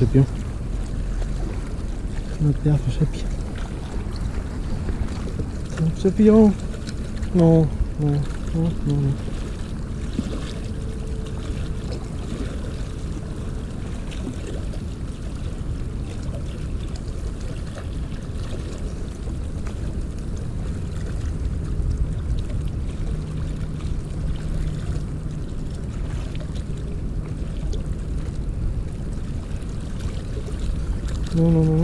ce pion. Ma piaf, ce non, non, non, non. No, no, no,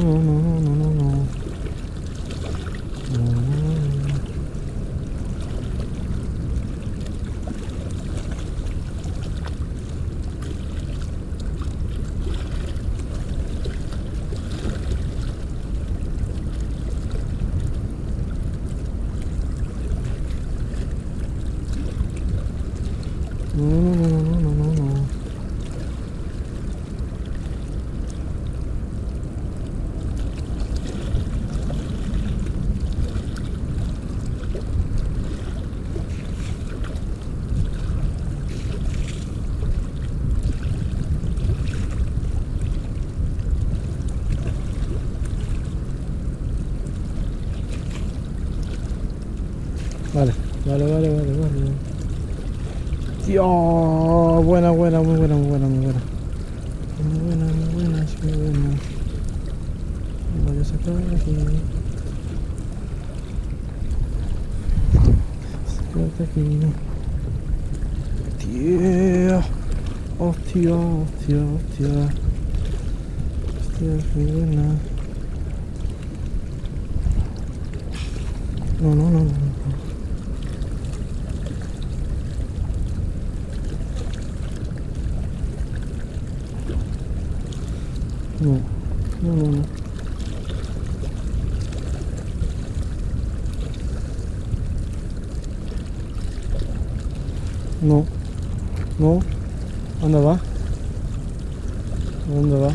Tío, buena, buena, muy buena, muy buena, muy buena. Muy buena, muy buena, muy buena. Me voy a sacar aquí. Sacarte aquí. Hostia, hostia, hostia. Hostia, es muy buena. No, no. no. No, Onda var. Onda var.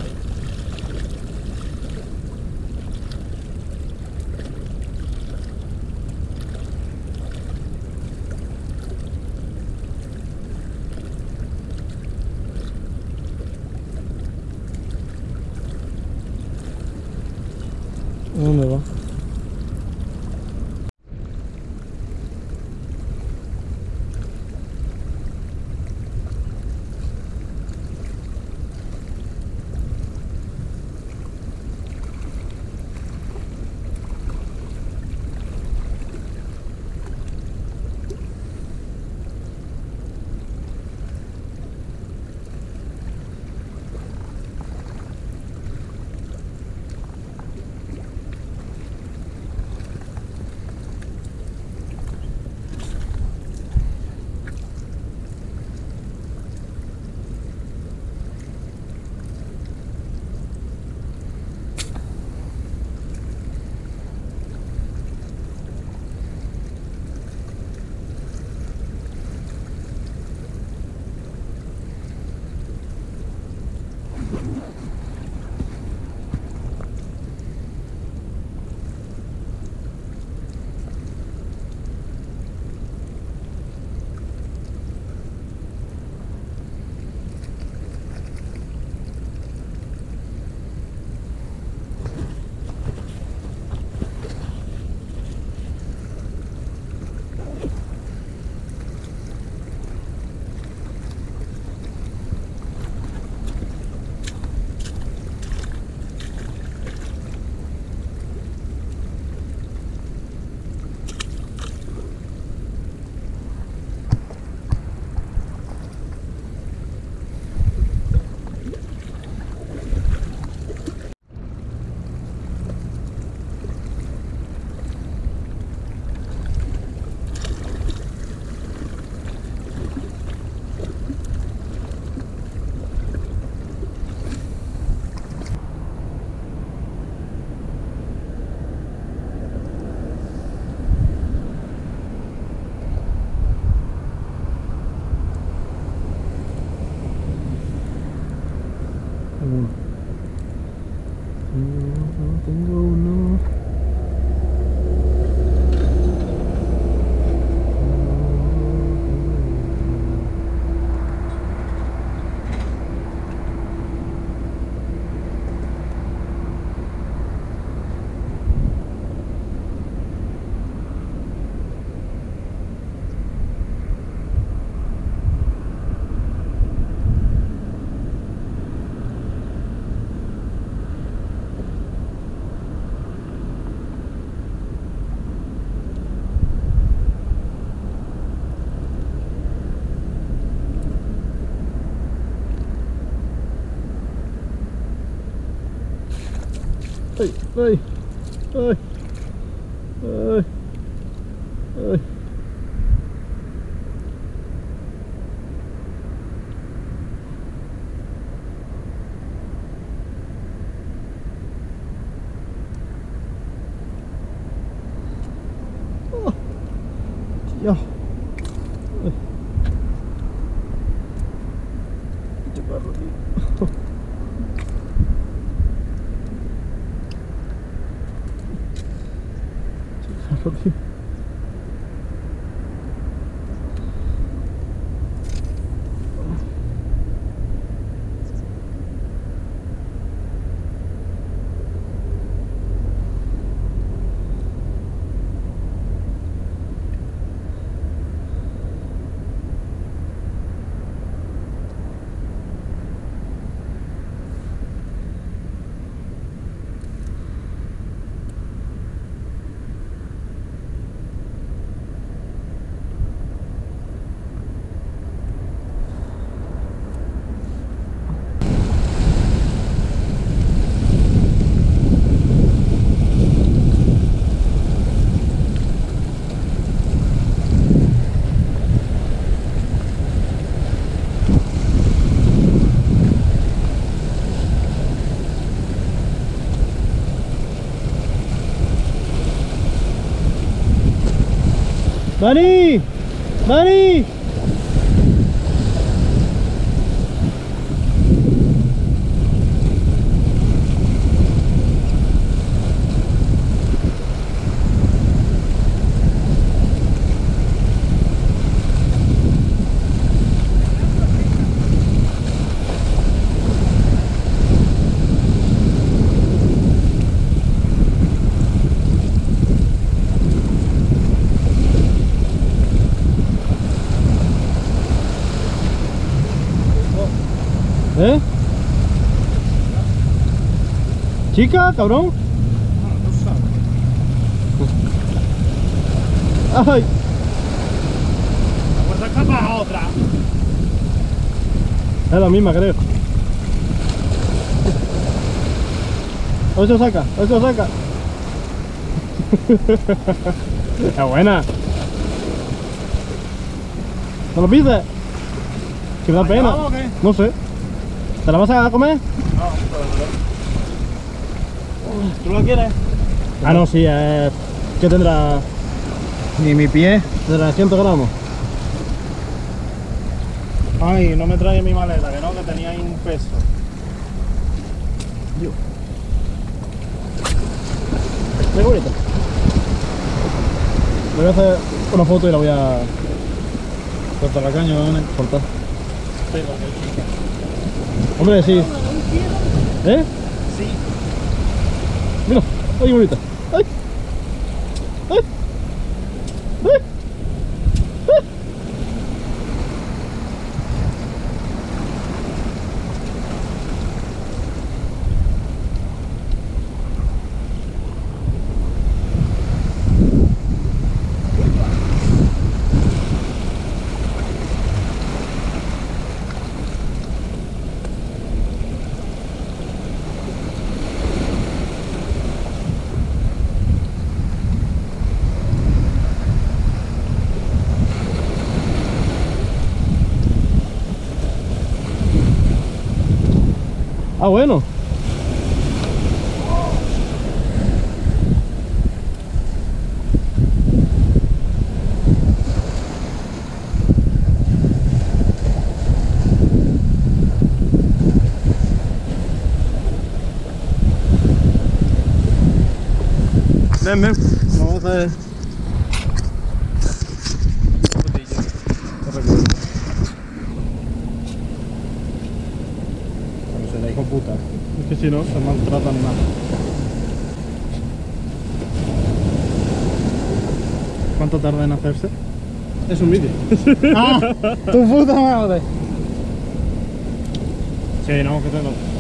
Onda var. Ay, ay, ay, Bunny! Bunny! ¿Eh? Chica, cabrón. Ay, La puerta escapa a otra. es la misma, creo. Si lo saca, si lo saca. Es buena. ¿Te lo pides? Que da ¿La pena. No sé. ¿Te la vas a comer? No, ¿Tú lo quieres? Ah, no, sí, eh, ¿qué tendrá? Ni mi pie. Tendrá 100 gramos. Ay, no me trae mi maleta, que no, que tenía ahí un peso. Muy bonito. Le voy a hacer una foto y la voy a Corta la caña, ¿dónde? cortar. Hombre, sí. ¿Eh? Sí. Mira, ay, bonita. Ay. Ay. Ay. Ah, bueno? É mesmo. Vamos ver. Si no, se maltratan más. ¿Cuánto tarda en hacerse? Es un vídeo. ¡Ah! ¡Tu puta madre! Sí, no, que te lo...